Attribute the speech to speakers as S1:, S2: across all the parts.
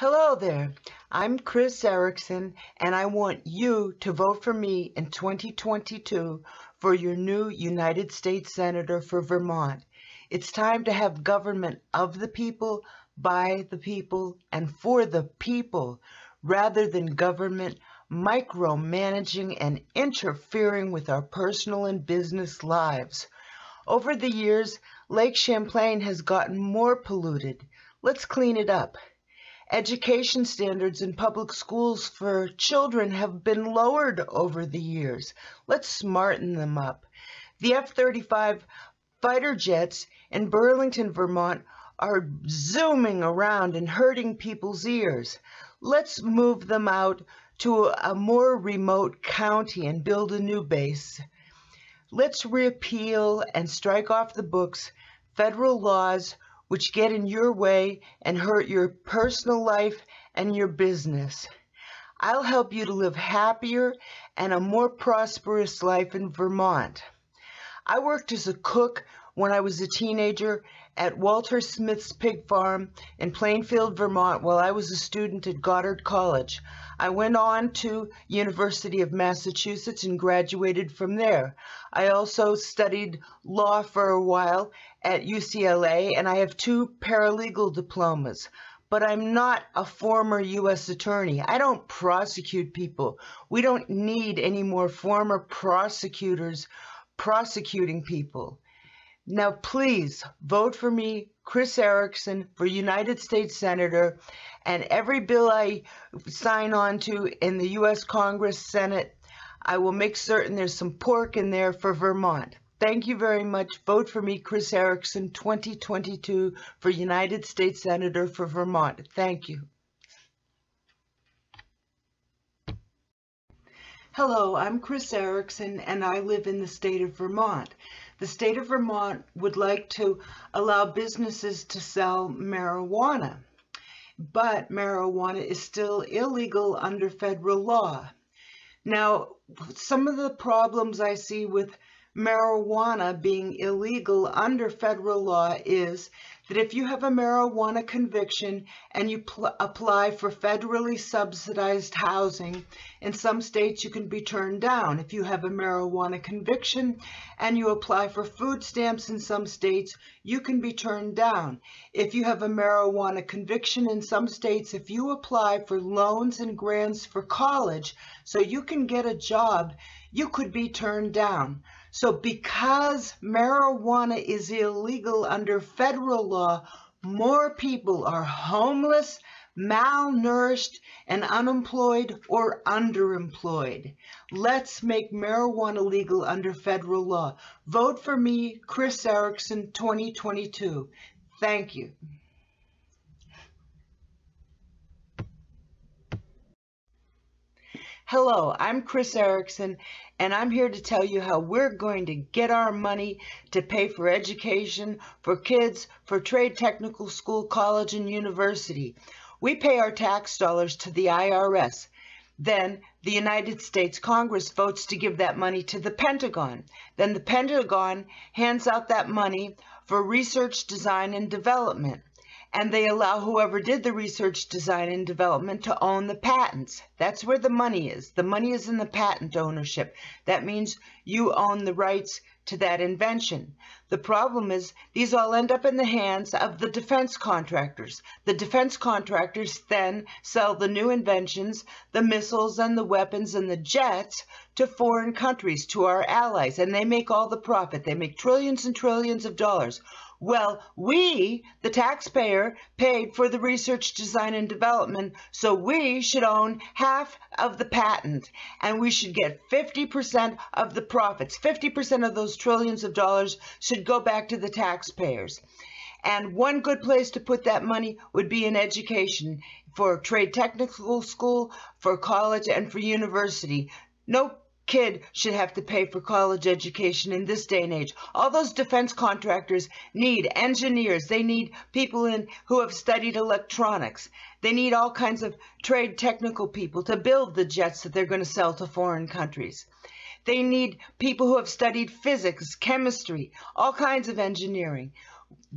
S1: Hello there. I'm Cris Ericson, and I want you to vote for me in 2022 for your new United States Senator for Vermont. It's time to have government of the people, by the people, and for the people, rather than government micromanaging and interfering with our personal and business lives. Over the years, Lake Champlain has gotten more polluted. Let's clean it up. Education standards in public schools for children have been lowered over the years. Let's smarten them up. The F-35 fighter jets in Burlington, Vermont are zooming around and hurting people's ears. Let's move them out to a more remote county and build a new base. Let's repeal and strike off the books federal laws which get in your way and hurt your personal life and your business. I'll help you to live happier and a more prosperous life in Vermont. I worked as a cook when I was a teenager at Walter Smith's Pig Farm in Plainfield, Vermont while I was a student at Goddard College. I went on to University of Massachusetts and graduated from there. I also studied law for a while at UCLA and I have two paralegal diplomas. But I'm not a former U.S. attorney. I don't prosecute people. We don't need any more former prosecutors prosecuting people. Now, please vote for me, Cris Ericson, for United States Senator, and every bill I sign on to in the U.S. Congress, Senate, I will make certain there's some pork in there for Vermont. Thank you very much. Vote for me, Cris Ericson, 2022 for United States Senator for Vermont. Thank you. Hello, I'm Cris Ericson and I live in the state of Vermont. The state of Vermont would like to allow businesses to sell marijuana, but marijuana is still illegal under federal law. Now, some of the problems I see with marijuana being illegal under federal law is that if you have a marijuana conviction and you apply for federally subsidized housing, in some states you can be turned down. If you have a marijuana conviction and you apply for food stamps in some states, you can be turned down. If you have a marijuana conviction in some states, if you apply for loans and grants for college so you can get a job, you could be turned down. So because marijuana is illegal under federal law, more people are homeless, malnourished, and unemployed or underemployed. Let's make marijuana legal under federal law. Vote for me, Cris Ericson, 2022. Thank you. Hello, I'm Cris Ericson, and I'm here to tell you how we're going to get our money to pay for education for kids, for trade technical school, college, and university. We pay our tax dollars to the IRS. Then the United States Congress votes to give that money to the Pentagon. Then the Pentagon hands out that money for research, design, and development and they allow whoever did the research, design, and development to own the patents. That's where the money is. The money is in the patent ownership. That means you own the rights to that invention. The problem is these all end up in the hands of the defense contractors. The defense contractors then sell the new inventions, the missiles and the weapons and the jets to foreign countries, to our allies, and they make all the profit. They make trillions and trillions of dollars. Well, we, the taxpayer, paid for the research, design, and development, so we should own half of the patent, and we should get 50% of the profits. 50% of those trillions of dollars should go back to the taxpayers. And one good place to put that money would be in education for trade technical school, for college, and for university. No kid should have to pay for college education in this day and age. All those defense contractors need engineers. They need people in who have studied electronics. They need all kinds of trade technical people to build the jets that they're going to sell to foreign countries. They need people who have studied physics, chemistry, all kinds of engineering.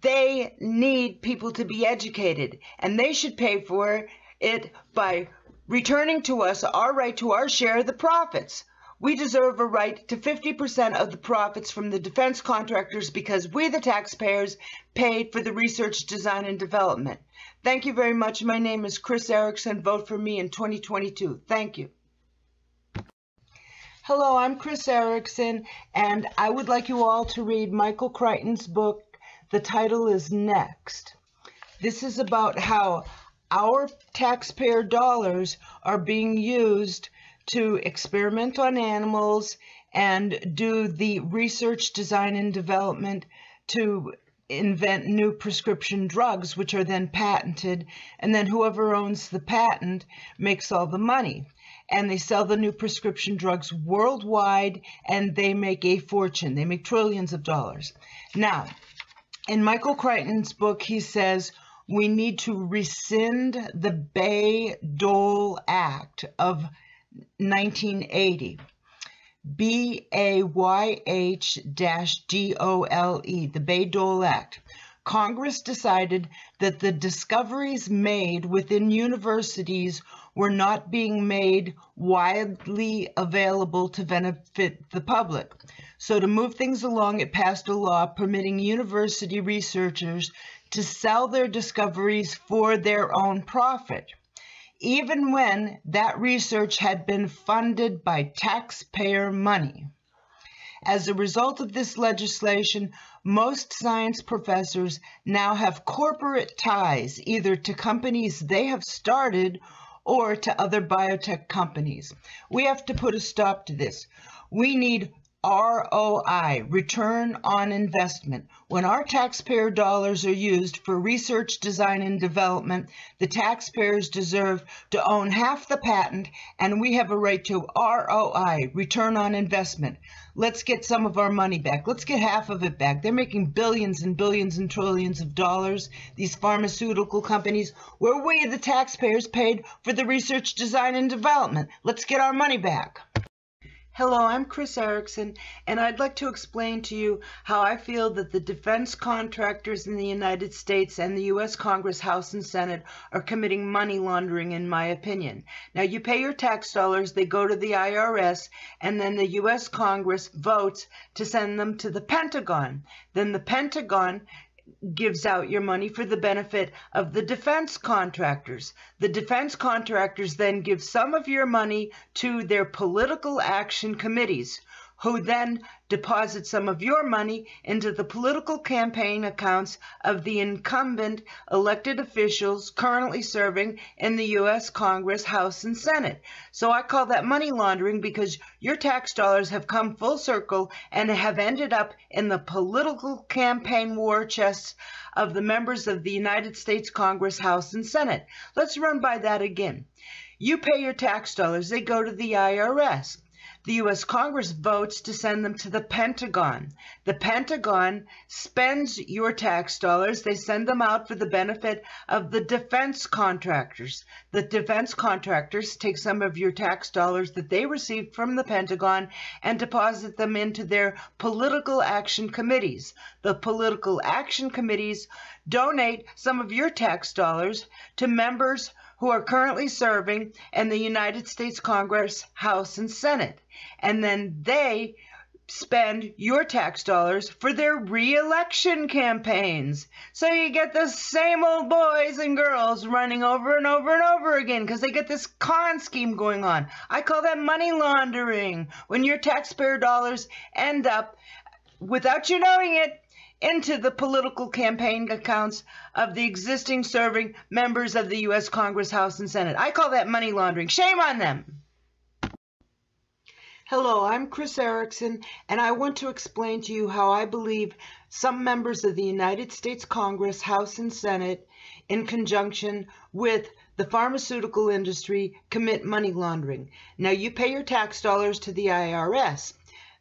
S1: They need people to be educated, and they should pay for it by returning to us our right to our share of the profits. We deserve a right to 50% of the profits from the defense contractors because we, the taxpayers, paid for the research, design, and development. Thank you very much. My name is Cris Ericson. Vote for me in 2022. Thank you. Hello, I'm Cris Ericson, and I would like you all to read Michael Crichton's book. The title is Next. This is about how our taxpayer dollars are being used to experiment on animals and do the research, design, and development to invent new prescription drugs, which are then patented, and then whoever owns the patent makes all the money and they sell the new prescription drugs worldwide and they make a fortune. They make trillions of dollars. Now, in Michael Crichton's book, he says we need to rescind the Bayh-Dole Act of 1980. B A Y H D O L E, the Bayh-Dole Act. Congress decided that the discoveries made within universities were not being made widely available to benefit the public. So, to move things along, it passed a law permitting university researchers to sell their discoveries for their own profit, even when that research had been funded by taxpayer money. As a result of this legislation, most science professors now have corporate ties either to companies they have started or to other biotech companies. We have to put a stop to this. We need ROI, return on investment. When our taxpayer dollars are used for research, design, and development, the taxpayers deserve to own half the patent, and we have a right to ROI, return on investment. Let's get some of our money back. Let's get half of it back. They're making billions and billions and trillions of dollars, these pharmaceutical companies, where we, the taxpayers, paid for the research, design, and development. Let's get our money back. Hello, I'm Cris Ericson, and I'd like to explain to you how I feel that the defense contractors in the United States and the U.S. Congress, House, and Senate are committing money laundering, in my opinion. Now, you pay your tax dollars, they go to the IRS, and then the U.S. Congress votes to send them to the Pentagon. Then the Pentagon gives out your money for the benefit of the defense contractors. The defense contractors then give some of your money to their political action committees, who then deposit some of your money into the political campaign accounts of the incumbent elected officials currently serving in the U.S. Congress, House, and Senate. So I call that money laundering because your tax dollars have come full circle and have ended up in the political campaign war chests of the members of the United States Congress, House, and Senate. Let's run by that again. You pay your tax dollars, they go to the IRS. The U.S. Congress votes to send them to the Pentagon. The Pentagon spends your tax dollars. They send them out for the benefit of the defense contractors. The defense contractors take some of your tax dollars that they received from the Pentagon and deposit them into their political action committees. The political action committees donate some of your tax dollars to members who are currently serving in the United States Congress, House, and Senate. And then they spend your tax dollars for their reelection campaigns. So you get the same old boys and girls running over and over and over again because they get this con scheme going on. I call that money laundering when your taxpayer dollars end up, without you knowing it, into the political campaign accounts of the existing serving members of the U.S. Congress, House, and Senate. I call that money laundering. Shame on them. Hello, I'm Cris Ericson, and I want to explain to you how I believe some members of the United States Congress, House, and Senate, in conjunction with the pharmaceutical industry, commit money laundering. Now, you pay your tax dollars to the IRS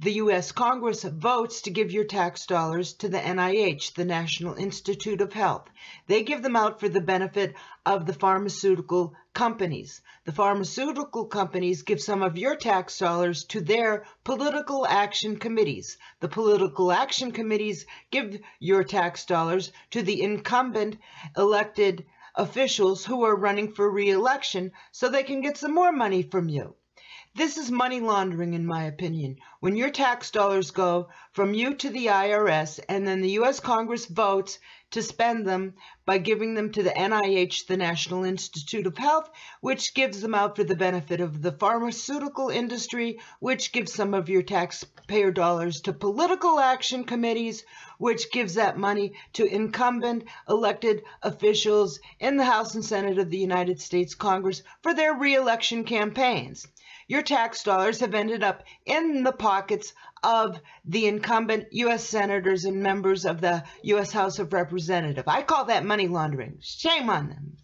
S1: the U.S. Congress votes to give your tax dollars to the NIH, the National Institute of Health. They give them out for the benefit of the pharmaceutical companies. The pharmaceutical companies give some of your tax dollars to their political action committees. The political action committees give your tax dollars to the incumbent elected officials who are running for re-election so they can get some more money from you. This is money laundering, in my opinion. When your tax dollars go from you to the IRS and then the U.S. Congress votes to spend them by giving them to the NIH, the National Institute of Health, which gives them out for the benefit of the pharmaceutical industry, which gives some of your taxpayer dollars to political action committees, which gives that money to incumbent elected officials in the House and Senate of the United States Congress for their reelection campaigns your tax dollars have ended up in the pockets of the incumbent U.S. senators and members of the U.S. House of Representatives. I call that money laundering. Shame on them.